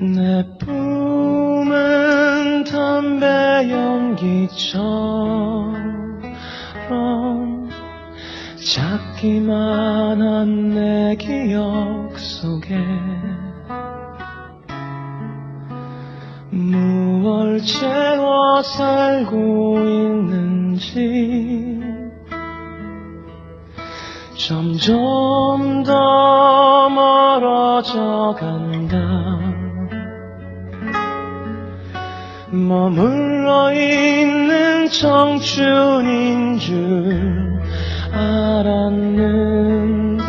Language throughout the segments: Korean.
내 꿈은 담배 연기처럼 작기만 한 내 기억 속에 무얼 채워 살고 있는지 점점 더 멀어져 간다 머물러 있는 청춘인 줄 알았는데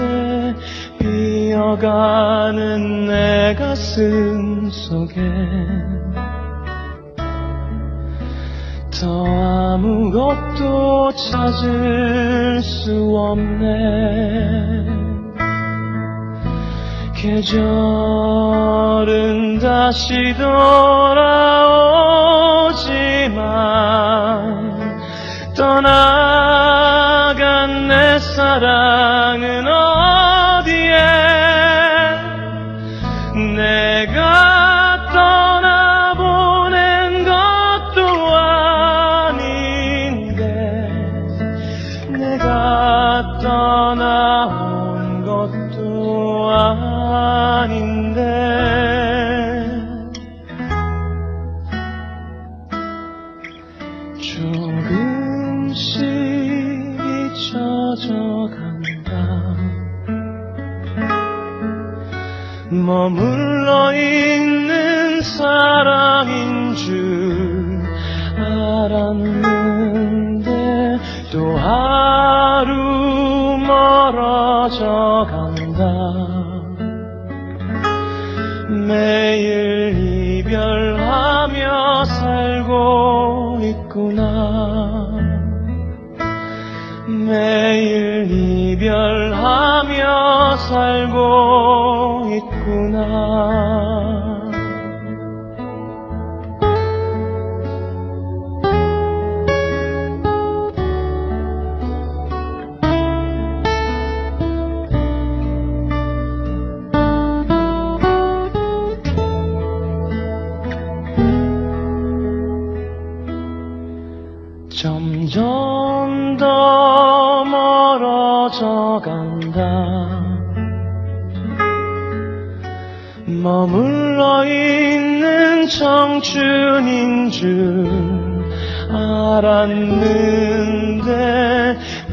비어가는 내 가슴 속에 더 아무것도 찾을 수 없네 계절은 다시 돌아오지만 떠나간 내 사랑은 잊혀져 간다. 머물러 있는 사랑인 줄 알았는데 또 하루 멀어져 간다. 매일 이별하며 살고 있구나 매일 이별하며 살고 있구나. 점점 더 멀어져 간다. 머물러 있는 청춘인 줄 알았는데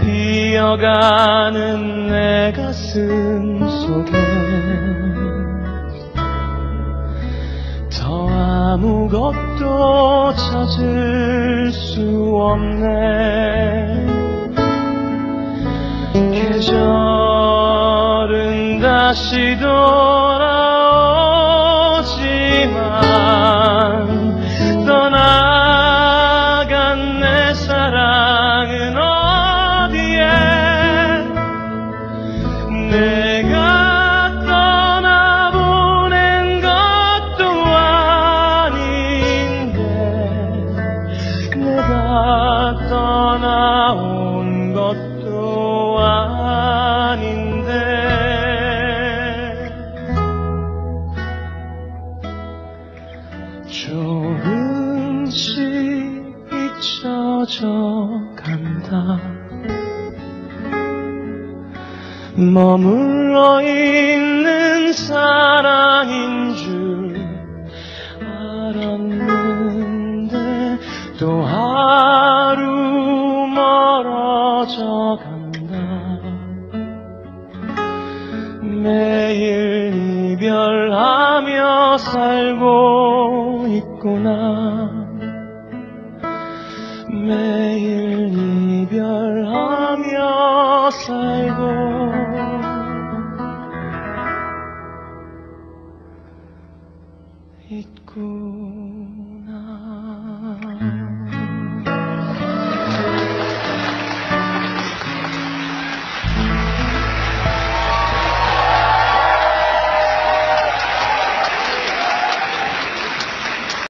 비어가는 내 가슴 속에 더 아무것도 찾을 수 없네 계절은 다시 돌아 조금씩 잊혀져 간다. 머물러 있는 사랑인 줄 알았는데 또 하루 멀어져 간다. 매일 이별하며 살고 있구나 매일 이별하며 살고 있구나